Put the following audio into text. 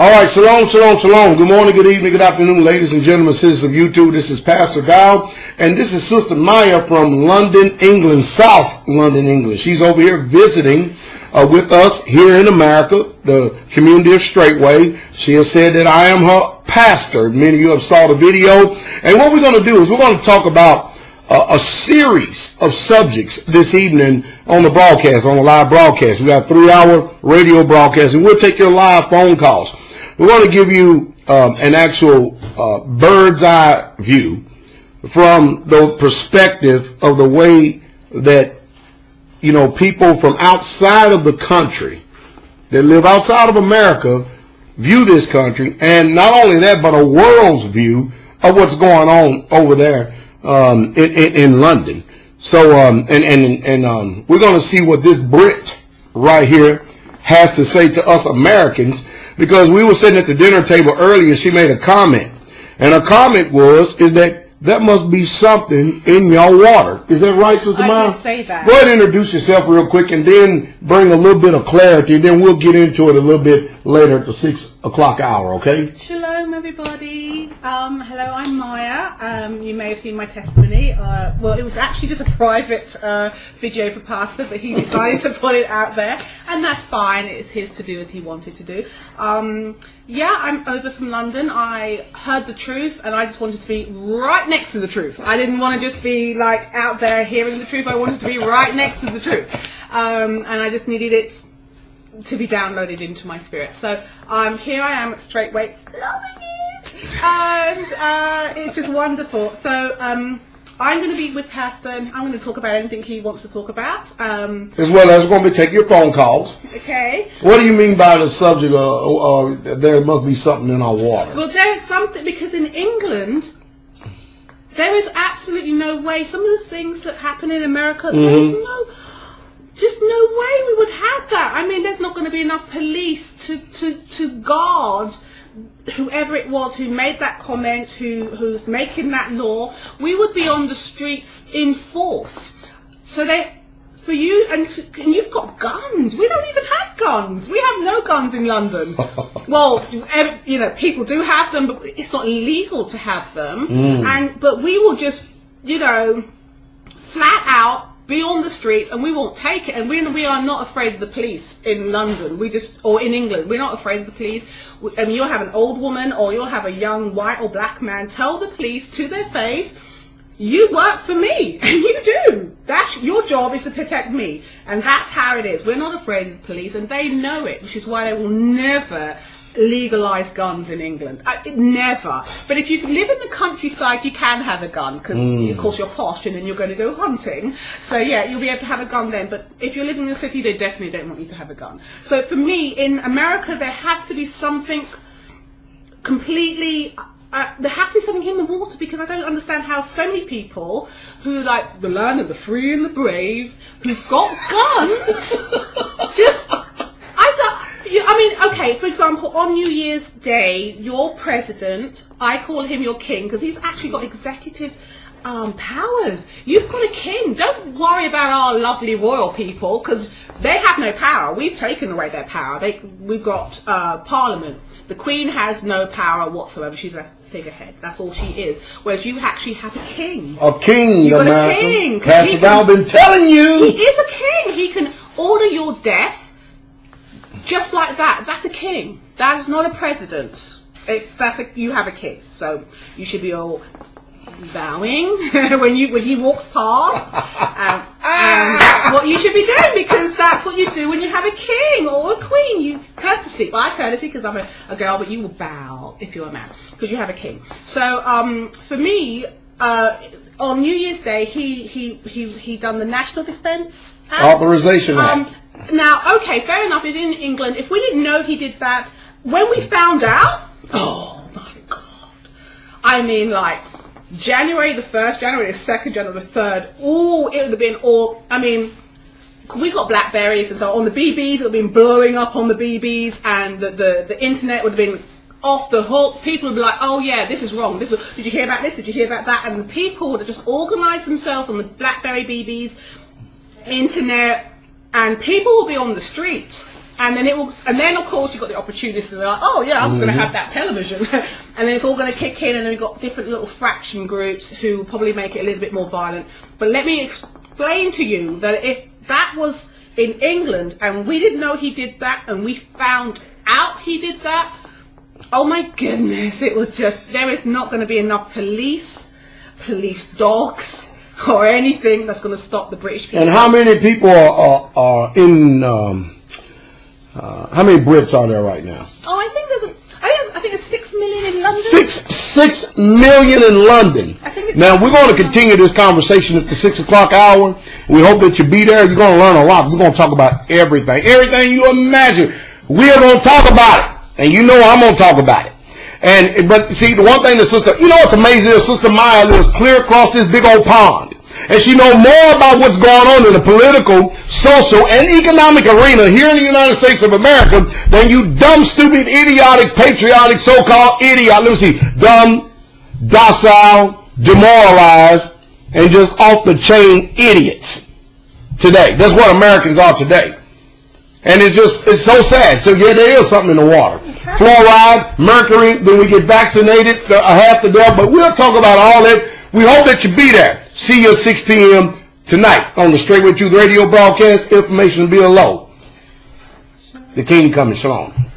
All right, shalom, shalom, shalom. Good morning, good evening, good afternoon, ladies and gentlemen, citizens of YouTube. This is Pastor Dowell, and this is Sister Maya from London, England, South London, England. She's over here visiting uh, with us here in America, the community of Straitway. She has said that I am her pastor. Many of you have saw the video. And what we're going to do is we're going to talk about uh, a series of subjects this evening on the broadcast, on the live broadcast. We got a three-hour radio broadcast, and we'll take your live phone calls. We want to give you um, an actual uh, bird's eye view from the perspective of the way that you know people from outside of the country that live outside of America view this country, and not only that, but a world's view of what's going on over there um, in, in, in, London. So, um, and and and um, we're going to see what this Brit right here has to say to us Americans because we were sitting at the dinner table earlier. She made a comment, and her comment was is that that must be something in your water. Is that right, Sister Maya? I say that. Go ahead and introduce yourself real quick, and then bring a little bit of clarity. And then we'll get into it a little bit later at the six o'clock hour. Okay? Everybody. Um, hello, I'm Maya. Um, you may have seen my testimony. Uh, well, it was actually just a private uh, video for Pastor, but he decided to put it out there, and that's fine. It's his to do as he wanted to do. Um, yeah, I'm over from London. I heard the truth and I just wanted to be right next to the truth. I didn't want to just be like out there hearing the truth. I wanted to be right next to the truth. Um, and I just needed it to be downloaded into my spirit. So um, here I am at Straitway, loving it. And uh, it's just wonderful. So um, I'm going to be with Pastor and I'm going to talk about anything he wants to talk about. Um, as well as we're going to be taking your phone calls. Okay. What do you mean by the subject of uh, there must be something in our water? Well, there's something, because in England, there is absolutely no way. Some of the things that happen in America, mm-hmm. there is mm-hmm. no just no way we would have that. I mean, there's not going to be enough police to, to, to guard whoever it was who made that comment, who who's making that law, we would be on the streets in force. So they, for you, and, and you've got guns. We don't even have guns. We have no guns in London. well, you know, people do have them, but it's not legal to have them. Mm. And but we will just, you know, flat out be on the streets and we won't take it. And we, we are not afraid of the police in London. We just or in England. We're not afraid of the police. I mean you'll have an old woman or you'll have a young white or black man tell the police to their face you work for me. And you do. That's your job is to protect me. And that's how it is. We're not afraid of the police and they know it which is why they will never legalize guns in England. Uh, never. But if you live in the countryside, you can have a gun because, mm. of course, you're posh and then you're going to go hunting. So yeah, you'll be able to have a gun then. But if you're living in the city, they definitely don't want you to have a gun. So for me, in America, there has to be something completely. Uh, there has to be something in the water because I don't understand how so many people who like the land of the free and the brave who've got guns just I don't you, I mean, okay, for example, on New Year's Day, your president, I call him your king because he's actually got executive um, powers. You've got a king. Don't worry about our lovely royal people because they have no power. We've taken away their power. They, we've got uh, parliament. The queen has no power whatsoever. She's a figurehead. That's all she is. Whereas you actually have a king. A king, You've got a king. Pastor Val been telling you. He is a king. He can order your death just like that. That's a king. That is not a president. It's that's a, you have a king. So you should be all bowing when you when he walks past. Um, and that's what you should be doing because that's what you do when you have a king or a queen. You courtesy. Well, I courtesy because I'm a, a, girl, but you will bow if you're a man because you have a king. So um, for me. Uh, on New Year's Day, he he he he done the National Defence Authorization um, Act. Now, okay, fair enough. If in England, if we didn't know he did that, when we found out, oh my god! I mean, like January the first, January the second, January the third. Oh, it would have been all. I mean, we got Blackberries, and so on the BBs, it would have been blowing up on the BBs, and the the, the internet would have been off the hook. People would be like, "Oh yeah, this is wrong. This is, did you hear about this? Did you hear about that?" And the people would have just organised themselves on the BlackBerry BBs, internet, and people will be on the street and then it will, and then of course you've got the opportunists that are like, oh yeah, I'm just going to mm-hmm. have that television, and then it's all going to kick in, and then we've got different little fraction groups who will probably make it a little bit more violent. But let me explain to you that if that was in England and we didn't know he did that, and we found out he did that, oh my goodness, it would just, there is not going to be enough police, police dogs, or anything that's going to stop the British people. And how many people are, are, are in, um, uh, how many Brits are there right now? Oh, I think there's a, I think, I think there's six million in London. Six, six million in London. I think it's- Now, we're going to continue this conversation at the six o'clock hour. We hope that you be there. You're going to learn a lot. We're going to talk about everything. Everything you imagine. We are going to talk about it. And you know I'm going to talk about it. And, but see, the one thing the sister, you know what's amazing? The sister Maya lives clear across this big old pond. And she know more about what's going on in the political, social, and economic arena here in the United States of America than you dumb, stupid, idiotic, patriotic, so-called idiot. Let me see. Dumb, docile, demoralized, and just off the chain idiots today. That's what Americans are today. And it's just, it's so sad. So yeah, there is something in the water. Fluoride, mercury, then we get vaccinated, uh, half the death, but we'll talk about all that. We hope that you be there. See you at 6 p.m. tonight on the Straitway Truth radio broadcast. Information will be below. The King coming. Shalom.